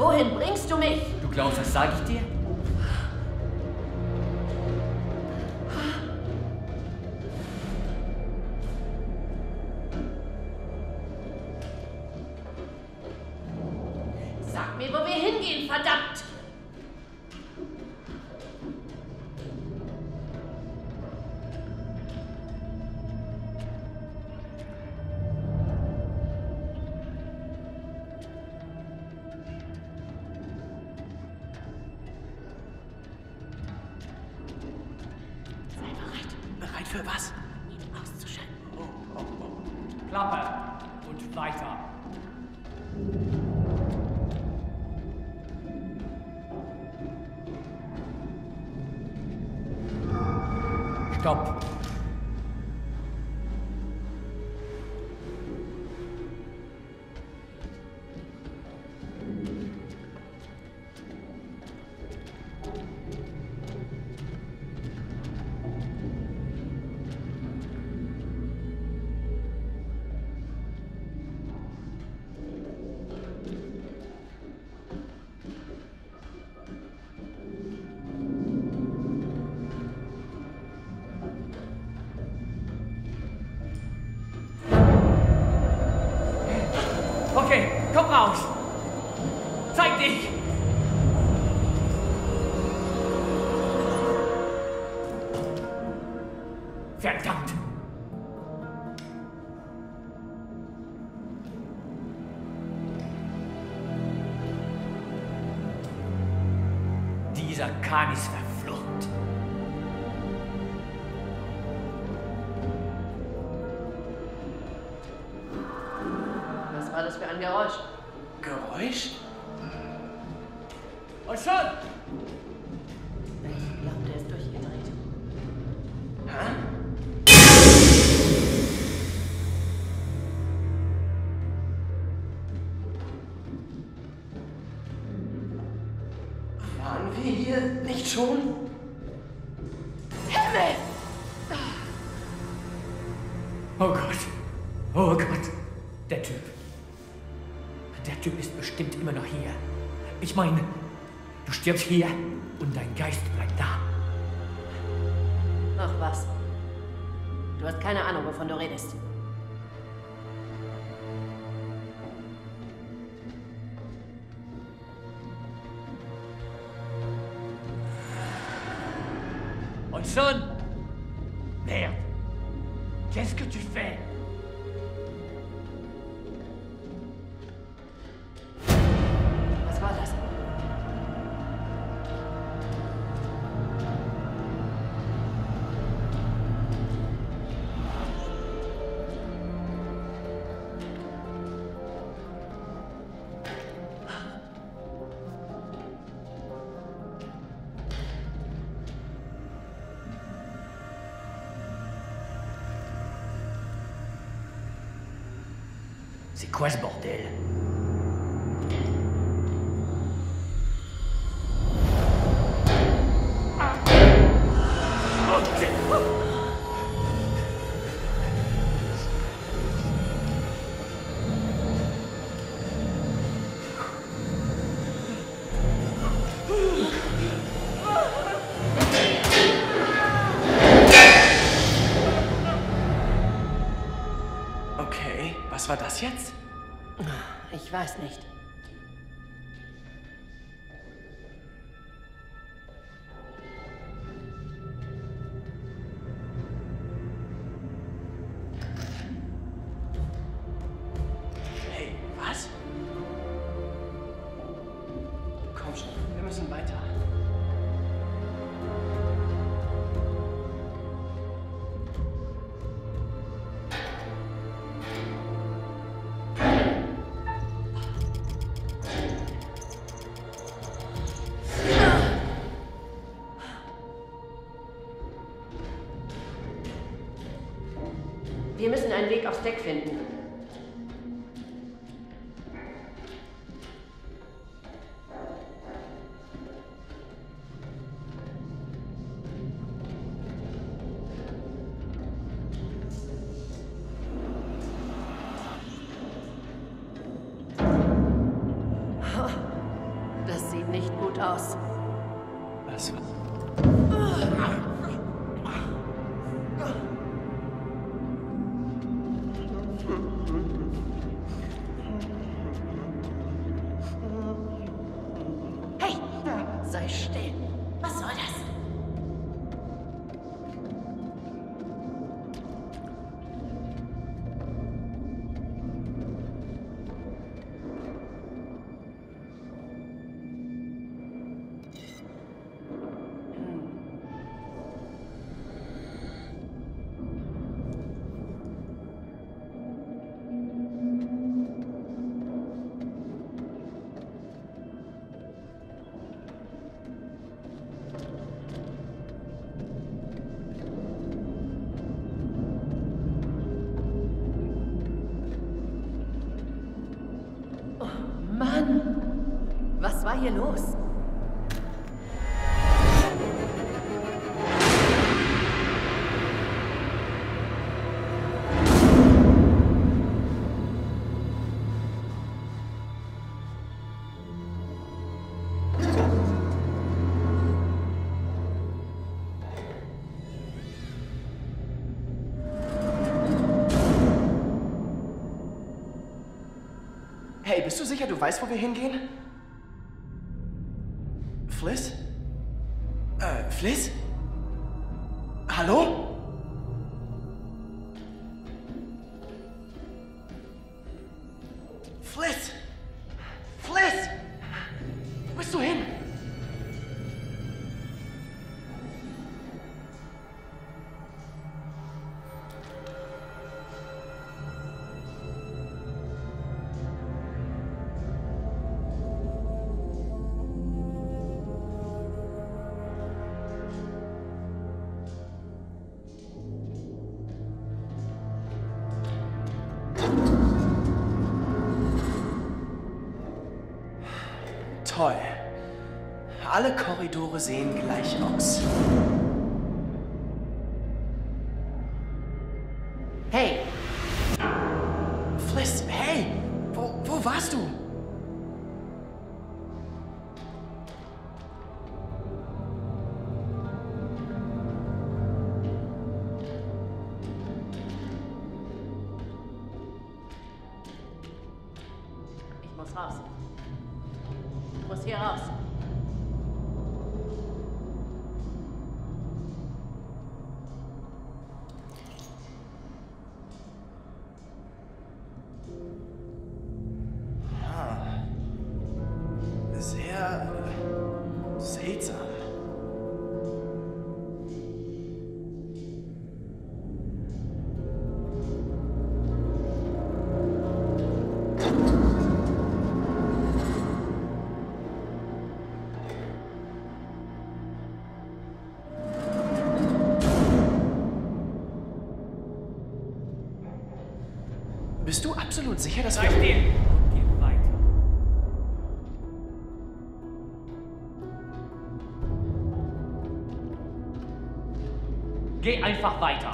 Wohin bringst du mich? Du glaubst, das sage ich dir? Klappe und weiter. Stopp. Raus. Zeig dich. Verdammt. Dieser Kahn wir hier nicht schon? Himmel! Oh Gott. Oh Gott. Der Typ. Der Typ ist bestimmt immer noch hier. Ich meine, du stirbst hier und dein Geist bleibt da. Ach was. Du hast keine Ahnung, wovon du redest. C'est quoi ce bordel? Okay, was war das jetzt? Ich weiß nicht. Aus. Hier los? Hey, bist du sicher, du weißt, wo wir hingehen? Fliss? Äh, uh, Fliss? Toll. Alle Korridore sehen gleich aus. Sehr seltsam. Bist du absolut sicher, dass wir... einfach weiter.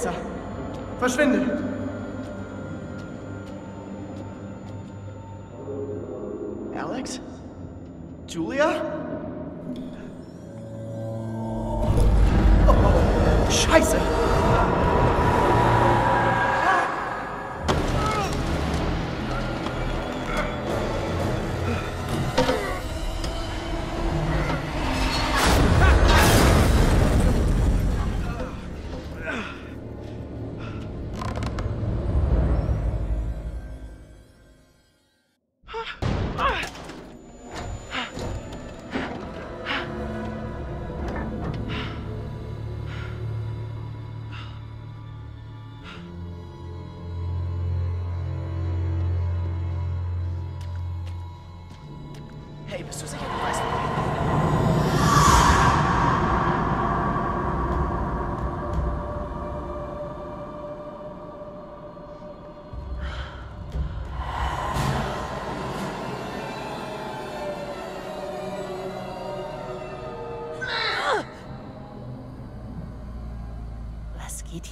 Da? Verschwinde!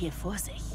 Hier vor sich?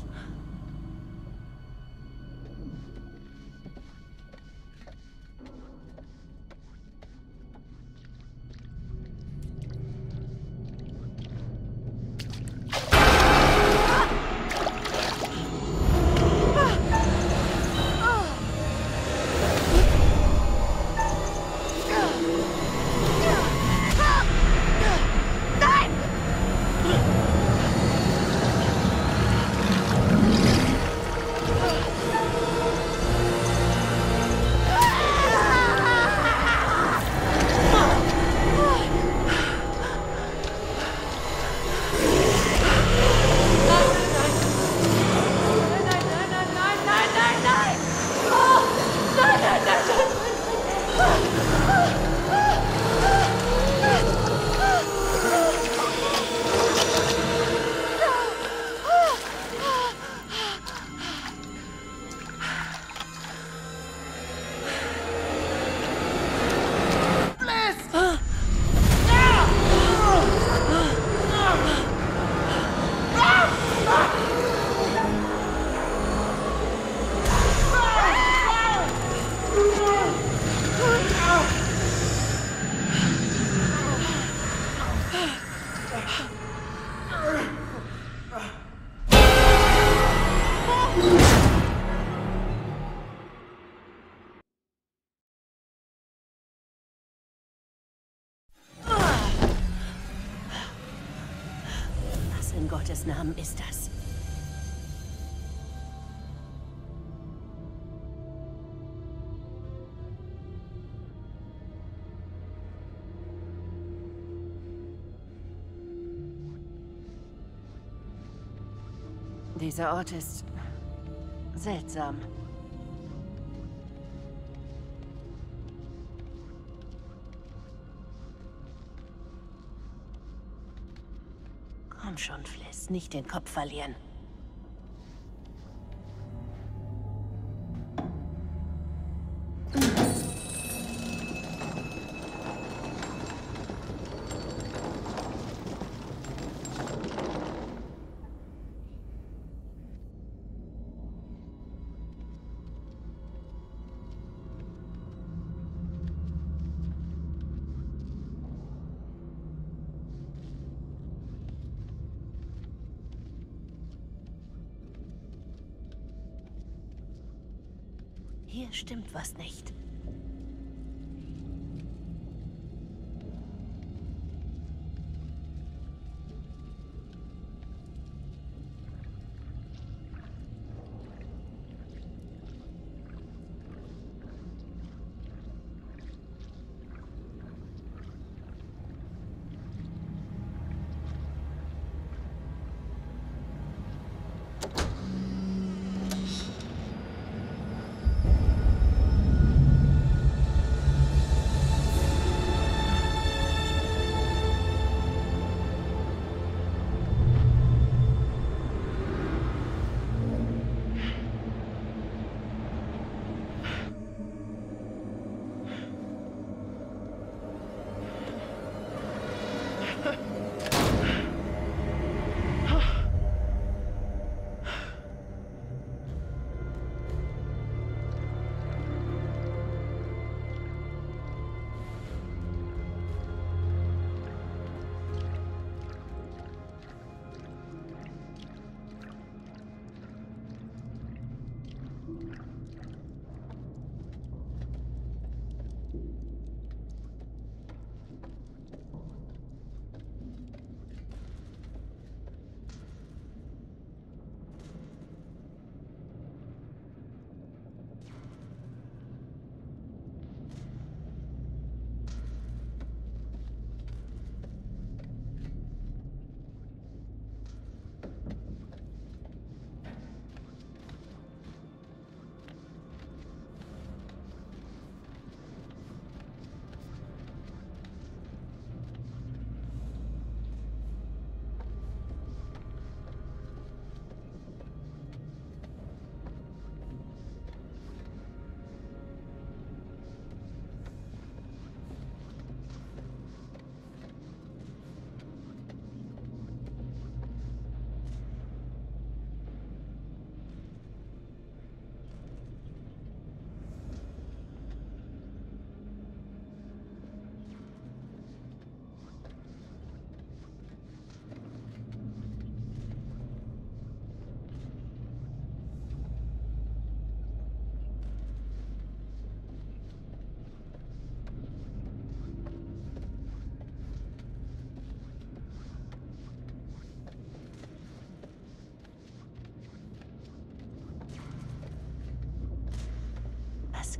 Gottes Namen ist das? Dieser Ort ist seltsam. Komm schon, Nicht den Kopf verlieren. Hier stimmt was nicht.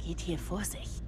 Geht hier vor sich?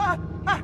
Was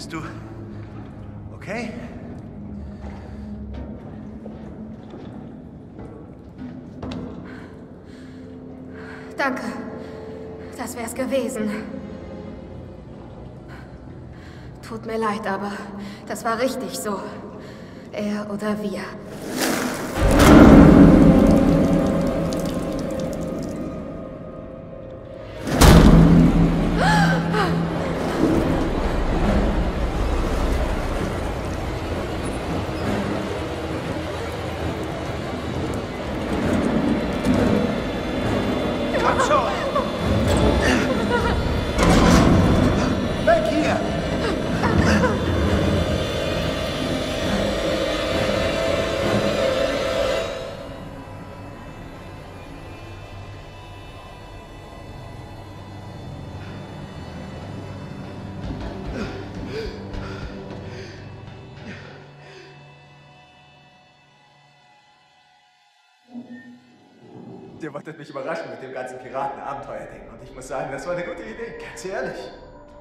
Bist du okay? Danke. Das wär's gewesen. Tut mir leid, aber das war richtig so. Er oder wir. Ihr wolltet mich überraschen mit dem ganzen Piraten-Abenteuer-Ding. Und ich muss sagen, das war eine gute Idee. Ganz ehrlich.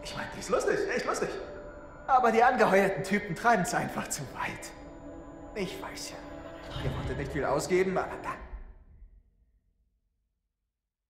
Ich meine, die ist lustig, echt lustig. Aber die angeheuerten Typen treiben es einfach zu weit. Ich weiß ja. Ihr wolltet nicht viel ausgeben, aber da,